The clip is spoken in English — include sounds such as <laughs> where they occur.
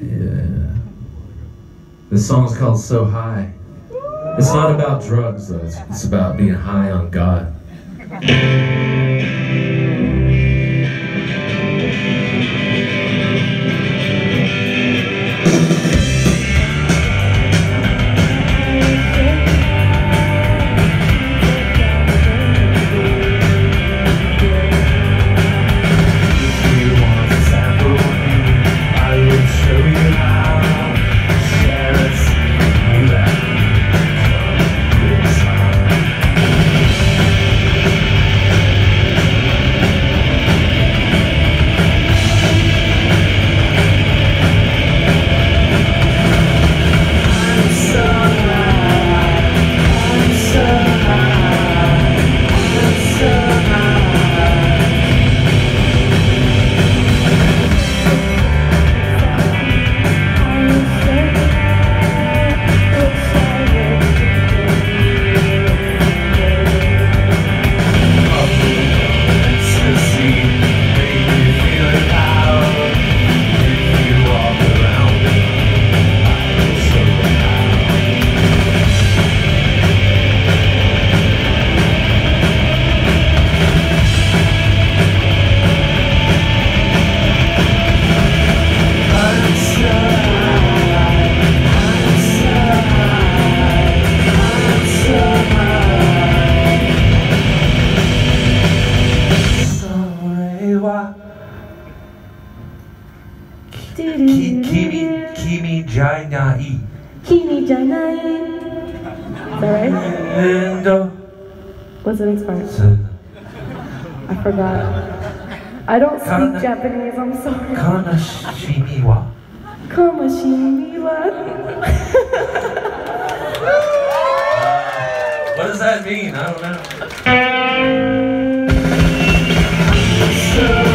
Yeah. This song's called So High. It's not about drugs, though. It's, it's about being high on God. Ki, kimi, kimi jai nai. Kimi Janai. Is that right? Endo. What's the next part? s- I forgot. I don't Kana- speak Japanese, I'm sorry. Kanashimi wa. Kamashimi wa. What does that mean? I don't know. <laughs>